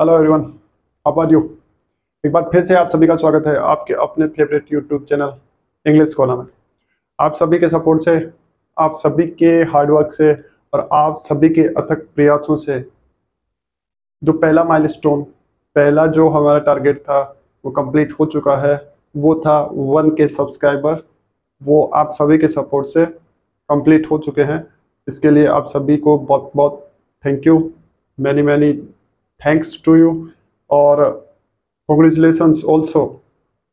Hello everyone how are you एक बार फिर से आप सभी का स्वागत है आपके अपने favourite YouTube channel English column में। आप सभी के सपोर्ट से, आप सभी के हार्डवर्क से और आप सभी के अथक प्रयासों से जो पहला माइलस्टोन पहला जो हमारा टारगेट था, वो कंप्लीट हो चुका है। वो था वन के सब्सक्राइबर वो आप सभी के सपोर्ट से कंप्लीट हो चुके हैं। इसके लिए आप सभी को बहुत बहुत thank you many many thanks to you और कॉन्ग्रेचुलेसन्स ऑल्सो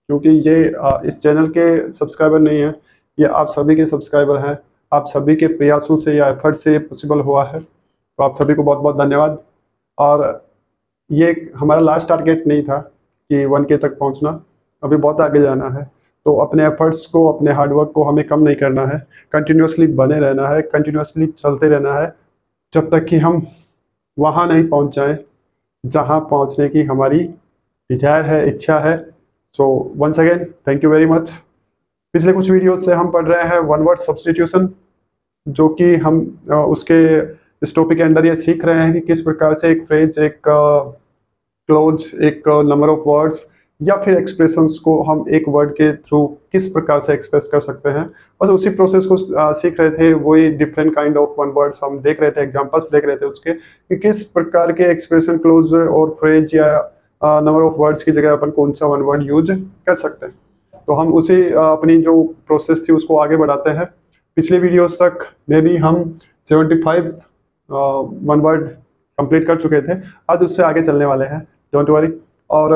क्योंकि ये इस चैनल के सब्सक्राइबर नहीं है, ये आप सभी के सब्सक्राइबर हैं, आप सभी के प्रयासों से या एफर्ट से ये पॉसिबल हुआ है तो आप सभी को बहुत बहुत धन्यवाद। और ये हमारा लास्ट टारगेट नहीं था कि वन के तक पहुँचना, अभी बहुत आगे जाना है तो अपने एफर्ट्स को, अपने हार्डवर्क को हमें कम नहीं करना है कंटिन्यूसली बने रहना है कंटिन्यूसली चलते रहना है, जब तक कि हम वहाँ नहीं पहुँच जाएँ जहाँ पहुँचने की हमारी डिज़ायर है, इच्छा है। So once again thank you very much पिछले कुछ वीडियो से हम पढ़ रहे हैं वन वर्ड सब्सटीट्यूशन जो कि हम उसके इस टॉपिक के अंदर ये सीख रहे हैं कि किस प्रकार से एक फ्रेज एक क्लोज एक नंबर ऑफ़ वर्ड्स या फिर एक्सप्रेशंस को हम एक वर्ड के थ्रू किस प्रकार से एक्सप्रेस कर सकते हैं? बस उसी प्रोसेस को सीख रहे थे, वही different kind of one words हम देख रहे थे एग्जांपल्स देख रहे थे उसके, कि किस प्रकार के एक्सप्रेशन क्लोज और फ्रेज या नंबर ऑफ़ वर्ड्स की जगह अपन कौन सा वन वर्ड यूज़ कर सकते हैं। तो हम उसी अपनी जो प्रोसेस थी उसको आगे बढ़ाते हैं। पिछले वीडियोस तक में भी हम 75 वन वर्ड कंप्लीट कर चुके थे। आज उससे आगे चलने वाले हैं। डोंट वरी और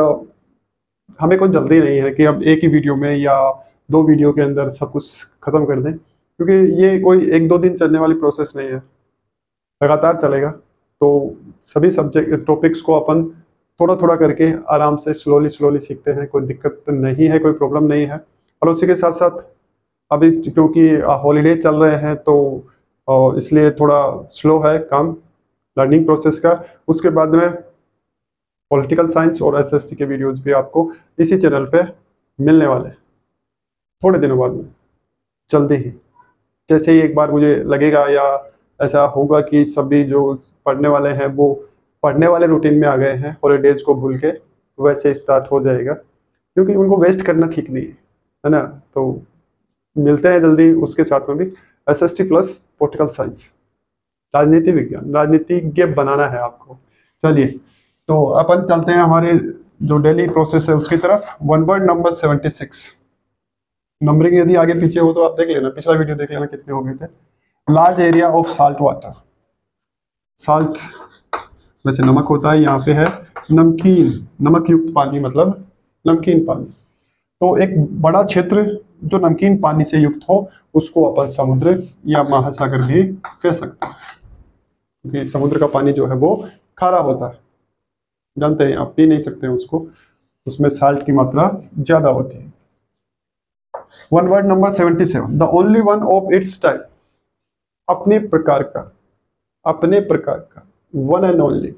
हमें कोई जल्दी नहीं है कि अब एक ही वीडियो में या दो वीडियो के अंदर सब कुछ ख़त्म कर दें, क्योंकि ये कोई एक दो दिन चलने वाली प्रोसेस नहीं है। लगातार चलेगा। तो सभी सब्जेक्ट टॉपिक्स को अपन थोड़ा थोड़ा करके आराम से स्लोली स्लोली सीखते हैं। कोई दिक्कत नहीं है, कोई प्रॉब्लम नहीं है। और उसी के साथ साथ अभी क्योंकि हॉलीडे चल रहे हैं तो इसलिए थोड़ा स्लो है काम लर्निंग प्रोसेस का। उसके बाद में पॉलिटिकल साइंस और एसएसटी के वीडियोस भी आपको इसी चैनल पे मिलने वाले हैं। थोड़े दिनों बाद में। जल्दी ही। जैसे ही एक बार मुझे लगेगा या ऐसा होगा कि सभी जो पढ़ने वाले हैं, वो पढ़ने वाले रूटीन में आ गए हैं हॉलीडेज को भूल के, वैसे स्टार्ट हो जाएगा। क्योंकि उनको वेस्ट करना ठीक नहीं है है ना? तो मिलते हैं जल्दी उसके साथ में भी। S S T plus political science राजनीति विज्ञान राजनीतिज्ञ बनाना है आपको। चलिए। तो अपन चलते हैं हमारे जो डेली प्रोसेस है उसकी तरफ़। One word number seventy six numbering यदि आगे पीछे हो तो आप देख लेना। पिछला वीडियो देख लेना कितने हो गए थे। Large area of salt water salt वैसे नमक होता है, यहाँ पे है नमकीन। नमक युक्त पानी मतलब नमकीन पानी। तो एक बड़ा क्षेत्र जो नमकीन पानी से युक्त हो, उसको अपन समुद्र या महासागर भी कह सकते हैं। क्योंकि समुद्र का पानी जो है वो खारा होता है। जानते हैं, आप पी नहीं सकते हैं उसको, उसमें साल्ट की मात्रा ज़्यादा होती है। One word number seventy seven the only one of its type अपने प्रकार का, अपने प्रकार का one and only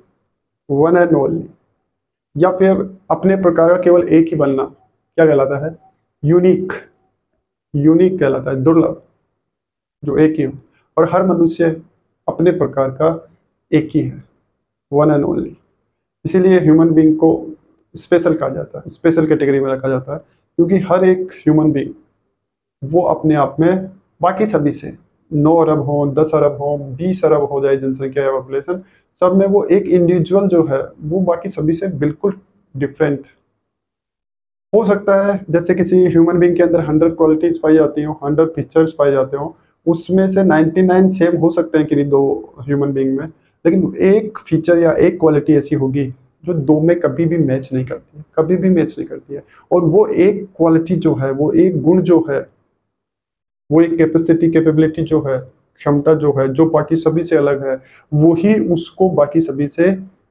one and only या फिर अपने प्रकार का केवल एक ही बनना, क्या कहलाता है? यूनिक यूनिक कहलाता है, दुर्लभ, जो एक ही हो। और हर मनुष्य अपने प्रकार का एक ही है वन एंड ओनली इसीलिए ह्यूमन बींग को स्पेशल कहा जाता है स्पेशल कैटेगरी में रखा जाता है, क्योंकि हर एक ह्यूमन बींग वो अपने आप में बाकी सभी से, नौ अरब हो, दस अरब हो, बीस अरब हो जाए जनसंख्या या पॉपुलेशन सब में वो एक इंडिविजुअल जो है, वो बाकी सभी से बिल्कुल डिफरेंट हो सकता है, जैसे किसी ह्यूमन बींग के अंदर हंड्रेड क्वालिटीज पाई जाती हो हंड्रेड फीचर्स पाए जाते हो, उसमें से 99 सेम हो सकते हैं किन्हीं दो ह्यूमन बींग में। लेकिन एक फीचर या एक क्वालिटी ऐसी होगी जो दो में कभी भी मैच नहीं करती है कभी भी मैच नहीं करती है। और वो एक क्वालिटी जो है, वो एक गुण जो है, वो एक कैपेसिटी कैपेबिलिटी जो है, क्षमता जो है, जो बाकी सभी से अलग है वही उसको बाकी सभी से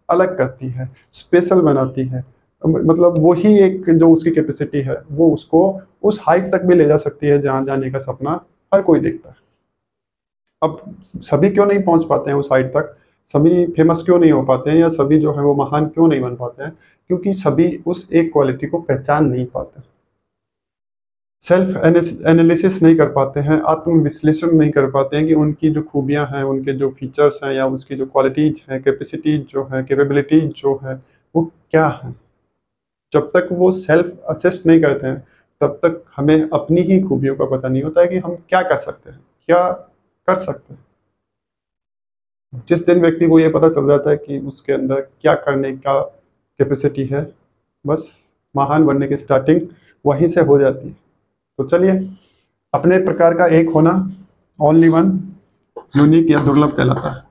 अलग करती है स्पेशल बनाती है। मतलब वही एक जो उसकी कैपेसिटी है, वो उसको उस हाइट तक भी ले जा सकती है, जहाँ जाने का सपना हर कोई देखता है। अब सभी क्यों नहीं पहुँच पाते हैं उस हाइट तक? सभी फ़ेमस क्यों नहीं हो पाते हैं या सभी जो है वो महान क्यों नहीं बन पाते हैं? क्योंकि सभी उस एक क्वालिटी को पहचान नहीं पाते। सेल्फ एनालिसिस नहीं कर पाते हैं आत्म विश्लेषण नहीं कर पाते हैं कि उनकी जो खूबियाँ हैं, उनके जो फीचर्स हैं या उसकी जो क्वालिटीज हैं कैपेसिटीज जो है कैपेबिलिटीज जो है, वो क्या हैं? जब तक वो सेल्फ असेस्ट नहीं करते हैं, तब तक हमें अपनी ही खूबियों का पता नहीं होता है कि हम क्या कर सकते हैं, क्या कर सकते हैं। जिस दिन व्यक्ति को ये पता चल जाता है कि उसके अंदर क्या करने का कैपेसिटी है, बस महान बनने की स्टार्टिंग वहीं से हो जाती है। तो चलिए, अपने प्रकार का एक होना ओनली वन यूनिक या दुर्लभ कहलाता है।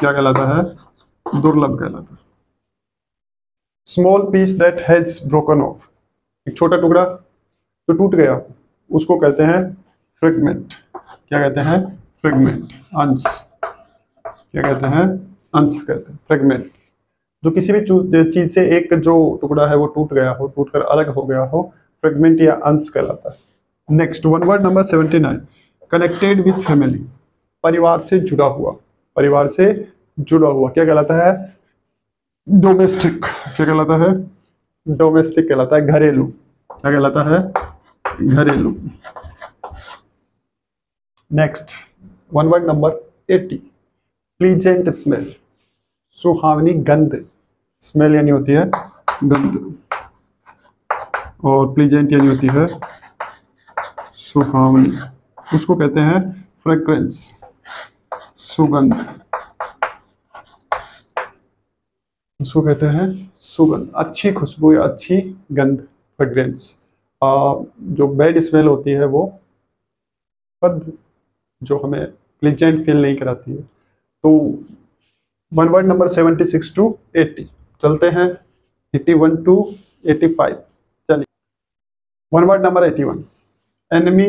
क्या कहलाता है? दुर्लभ कहलाता है। Small piece that has broken off एक छोटा टुकड़ा तो टूट गया, उसको कहते हैं फ्रेगमेंट क्या कहते हैं? फ्रेगमेंट अंश क्या कहते हैं? अंश कहते हैं फ्रेगमेंट जो किसी भी चीज़ से एक जो टुकड़ा है, वो टूट गया हो टूटकर अलग हो गया हो फ्रेगमेंट या अंश कहलाता है। Next one word number seventy nine connected with family परिवार से जुड़ा हुआ। परिवार से जुड़ा हुआ। क्या कहलाता है? डोमेस्टिक क्या कहलाता है? डोमेस्टिक कहलाता है, घरेलू। क्या कहलाता है? घरेलू। Next one word number eighty pleasant smell सुहावनी गंध। स्मेल यानी होती है गंध। और प्लीजेंट यानी होती है सुहावनी। उसको कहते हैं फ्रेग्रेंस सुगंध। उसको कहते हैं सुगंध। अच्छी खुशबू या अच्छी गंध फ्रेग्रेंस जो बैड स्मेल होती है वो पद जो हमें प्लीजेंट फील नहीं कराती है। तो one word number seventy six to eighty चलते हैं eighty one to eighty five चलिए one word number eighty one enemy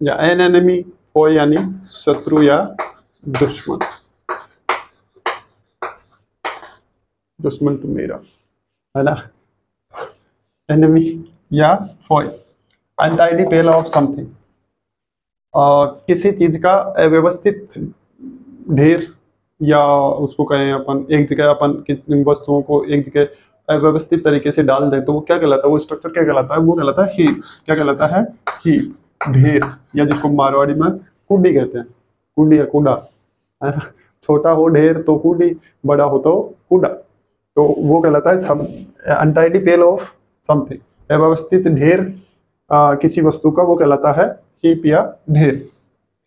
या एन एनिमी हो यानी शत्रु या दुश्मन। दुश्मन तो मेरा, है ना? एनिमी या foe untidy pile of something किसी चीज़ का अव्यवस्थित ढेर या उसको कहें अपन, एक जगह अपन वस्तुओं को एक जगह अव्यवस्थित तरीके से डाल दें तो वो क्या कहलाता है? वो स्ट्रक्चर क्या कहलाता है? वो कहलाता है हीप क्या कहलाता है? हीप ढेर, या जिसको मारवाड़ी में कुंडी कहते हैं। कुंडी या कुंडा। छोटा हो ढेर तो कुंडी, बड़ा हो तो कुंडा। तो वो कहलाता है some untidy pile of something अव्यवस्थित ढेर किसी वस्तु का वो कहलाता है हीप या ढेर।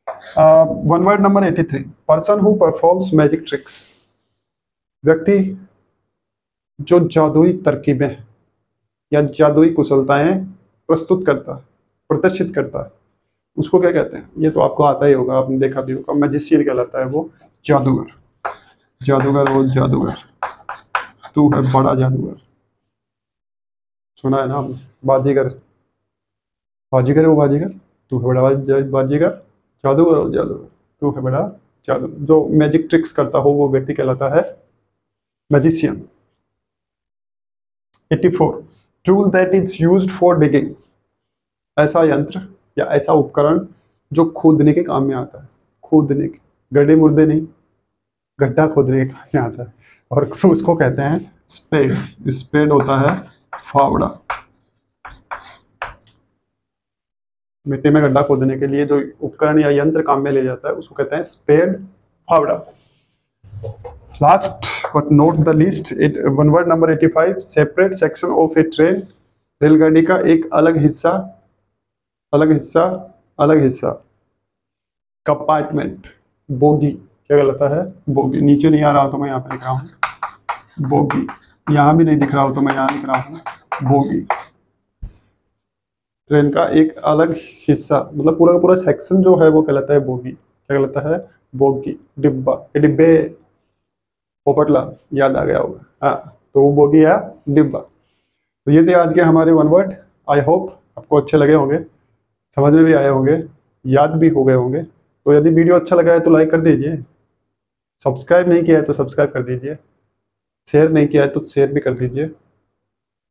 One word number eighty three person who performs magic tricks व्यक्ति जो जादुई तरकीबें या जादुई कुशलताएँ प्रस्तुत करता है, प्रदर्शित करता है, उसको क्या कहते हैं? ये तो आपको आता ही होगा, आपने देखा भी होगा। मैजिशियन कहलाता है वो जादूगर। जादूगर वो जादूगर। तू है बड़ा जादूगर। सुना है ना बाजीगर। बाजीगर वो बाजीगर? तू है बड़ा बाजीगर? जादूगर और जादूगर तू है बड़ा जादू। जो मैजिक ट्रिक्स करता हो, वो व्यक्ति कहलाता है magician 84 tool that is used for digging ऐसा यंत्र या ऐसा उपकरण जो खोदने के काम में आता है। खोदने के गड्ढे मुर्दे नहीं, गड्ढा खोदने के काम में आता है। और उसको कहते हैं स्पेड स्पेड होता है फावड़ा। मिट्टी में गड्ढा खोदने के लिए जो उपकरण या यंत्र काम में ले जाता है, उसको कहते हैं स्पेड फावड़ा। Last but not the least one word number 85 separate section of a train रेलगाड़ी का एक अलग हिस्सा अलग हिस्सा अलग हिस्सा। कंपार्टमेंट बोगी, क्या कहलाता है? बोगी, नीचे नहीं आ रहा हो तो मैं यहाँ पे लिख रहा हूँ। बोगी, यहाँ भी नहीं दिख रहा हो तो मैं यहाँ लिख रहा हूँ। बोगी। ट्रेन का एक अलग हिस्सा मतलब पूरा का पूरा सेक्शन जो है वो कहलाता है बोगी। क्या कहलाता है? बोगी, डिब्बा डिब्बे पोपटला याद आ गया होगा। हाँ तो वो बोगी या डिब्बा। तो ये थे आज के हमारे वन वर्ड आई होप आपको अच्छे लगे होंगे, समझ में भी आए होंगे, याद भी हो गए होंगे। तो यदि वीडियो अच्छा लगा है तो लाइक कर दीजिए। सब्सक्राइब नहीं किया है तो सब्सक्राइब कर दीजिए। शेयर नहीं किया है तो शेयर भी कर दीजिए।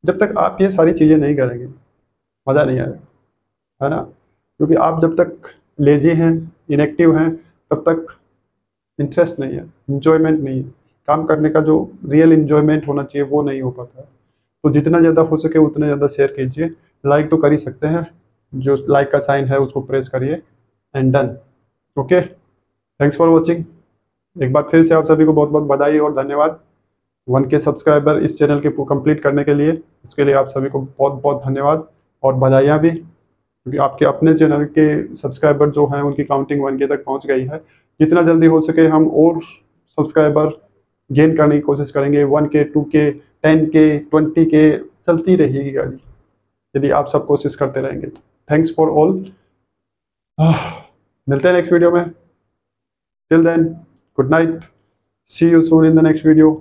जब तक आप ये सारी चीज़ें नहीं करेंगे मज़ा नहीं आएगा है। ना? क्योंकि आप जब तक लेजी हैं इनएक्टिव हैं, तब तक इंटरेस्ट नहीं है इंजॉयमेंट नहीं है। काम करने का जो रियल इंजॉयमेंट होना चाहिए, वो नहीं हो पाता है। तो जितना ज़्यादा हो सके, उतना ज़्यादा शेयर कीजिए। लाइक तो कर ही सकते हैं। जो लाइक का साइन है, उसको प्रेस करिए। And done okay thanks for watching एक बार फिर से आप सभी को बहुत बहुत बधाई और धन्यवाद। वन के सब्सक्राइबर इस चैनल के कंप्लीट करने के लिए, उसके लिए आप सभी को बहुत बहुत धन्यवाद। और बधाइयाँ भी, क्योंकि आपके अपने चैनल के सब्सक्राइबर जो हैं, उनकी काउंटिंग वन के तक पहुँच गई है। जितना जल्दी हो सके हम और सब्सक्राइबर गेन करने की कोशिश करेंगे। वन के टू के टेन के ट्वेंटी के चलती रहेगी गाड़ी, यदि आप सब कोशिश करते रहेंगे। थैंक्स फॉर ऑल मिलते हैं नेक्स्ट वीडियो में। Till then good night see you soon in the next video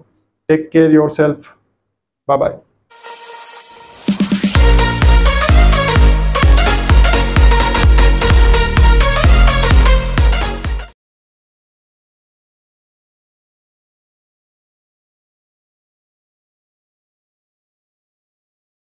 take care yourself bye bye